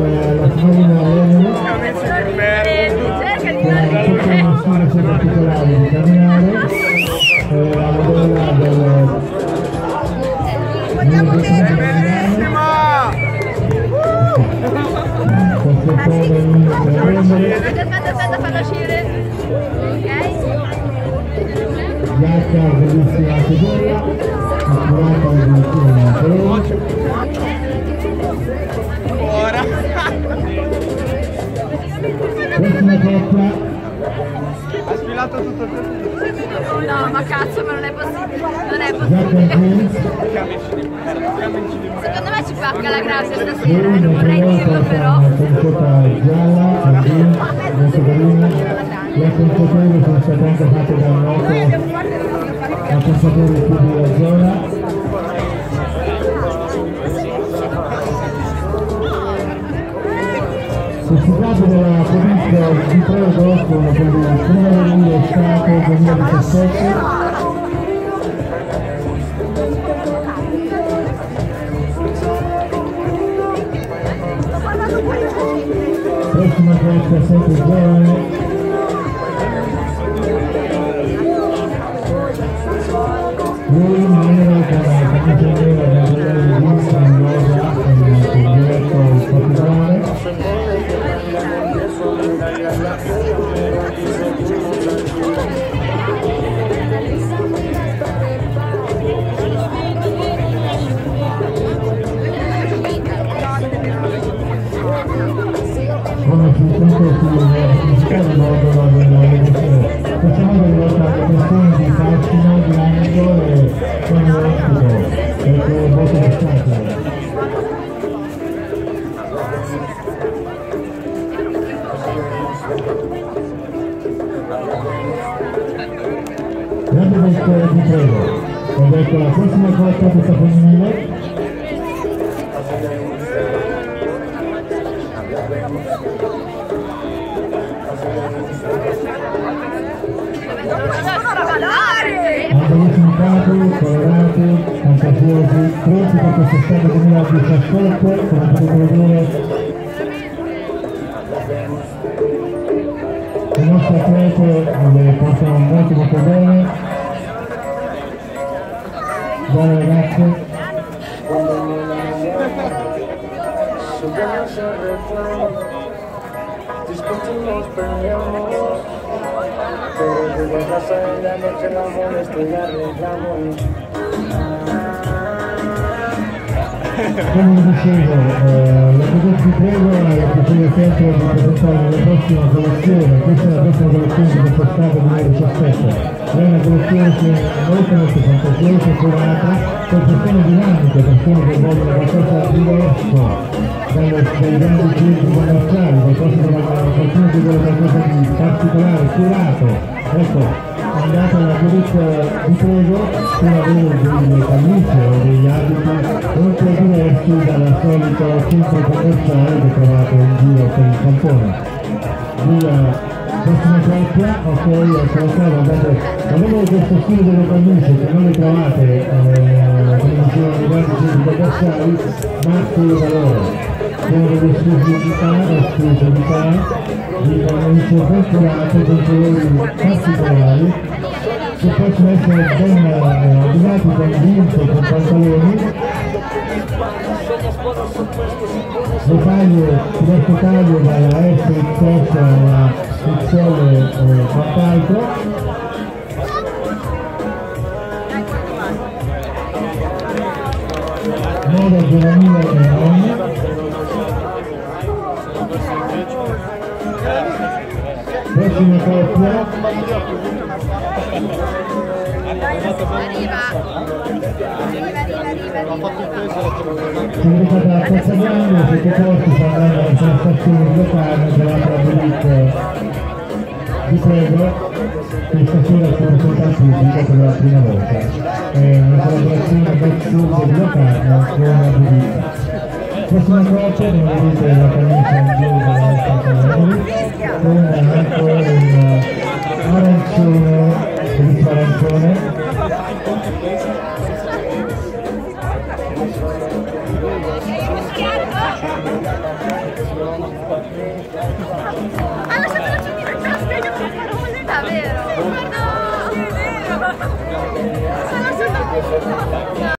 la signorina Elena Cerca di fare che ha tutte una sfida coppia, Ha sfilato tutto il giorno. No, ma cazzo, ma non è possibile. Non è possibile. Secondo me ci pacca la grazia stasera, eh, non vorrei dirlo però. con pancetta gialla, con jeans, molto carina, le calciatori sono state anche fatte da un noto calciatore qui della zona. Si tratta della provincia di Trego con il numero di Stato 2017 prossima coppia sempre giovane perché è molto abbastanza Grande vestore di prego ed ecco fantasiosi, pronti per quest'estate 2017, come potete vedere le nostre atlete de la noche la y arreglamos come dicevo, la Progetto di Prego ha il piacere sempre di presentare la prossima collezione, questa è la prossima collezione di quest'estate 2017, è una collezione che è molto molto fantasiosa, curata, per persone dinamiche, persone che vogliono qualcosa di diverso dai grandi centri commerciali, che qualcuno che vuole qualcosa di particolare, curato, ecco, andate alla Progetto di Prego per avere delle camicie o degli abiti un po' diversi dal solito centro commerciale che trovate in giro per il campone. Via prossima coppia, ok, qua, guardate, guardate questo stile delle camicie che non le trovate, eh, come dicevano i grandi centri commerciali, ma con valore. Sono delle esclusività, esclusività di camicie curate, con colori particolari, che possono essere ben eh, abbinati con jeans o con pantaloni le taglie, diverse taglie dalla SXS alla XL e quant'altro. Moda giovanile e non prossima coppia Arriva. Sono la terza grande sottoposti sta andando alla stazione di chiamata la Belic di Prego che stasera si presenta al pubblico per la prima volta è una collaborazione backstage di Locarno con la Belic prossima coppia come vedete la camicia inglese della con anche un arancione